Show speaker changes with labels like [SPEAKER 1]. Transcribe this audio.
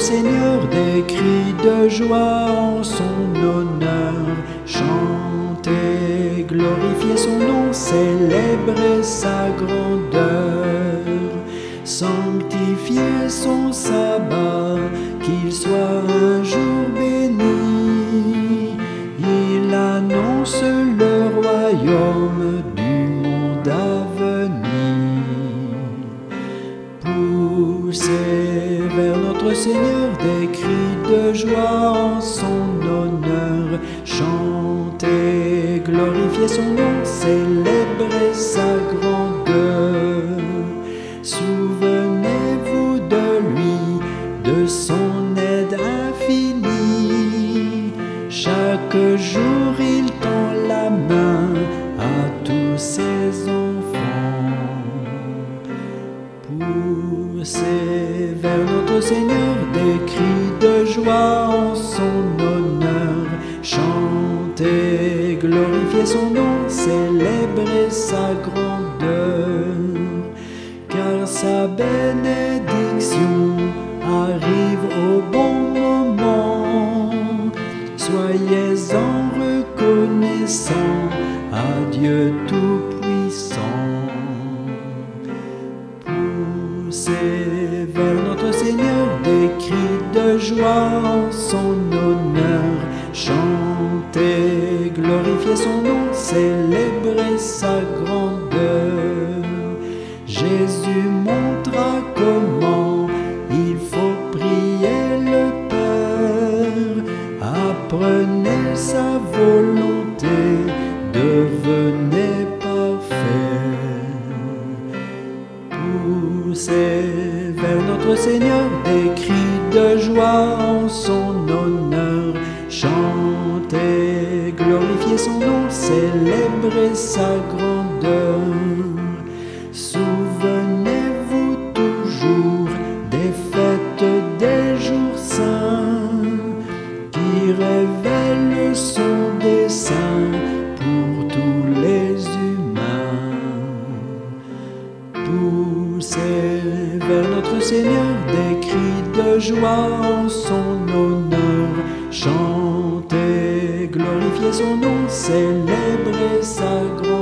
[SPEAKER 1] Seigneur des cris de joie en son honneur. Chantez, glorifiez son nom, célébrez sa grandeur. Sanctifiez son sabbat, qu'il soit un jour béni. Il annonce le royaume Vers notre Seigneur des cris de joie en son honneur. Chantez, glorifiez son nom, célébrez sa grandeur. Souvenez-vous de lui, de son aide infinie. Chaque jour Vers notre Seigneur des cris de joie en son honneur. Chantez, glorifiez son nom, célébrez sa grandeur. Car sa bénédiction arrive au bon moment. Soyez-en reconnaissants à Dieu Tout-Puissant. Poussez vers notre Seigneur des cris de joie en son honneur. Chantez, glorifiez son nom, célébrez sa grandeur. Jésus montra comment il faut prier le Père. Apprenez sa volonté, devenez Seigneur des cris de joie en son honneur. Chantez, glorifiez son nom, célébrez sa grandeur. Notre Seigneur des cris de joie en son honneur. Chantez, glorifiez son nom, célébrez sa gloire.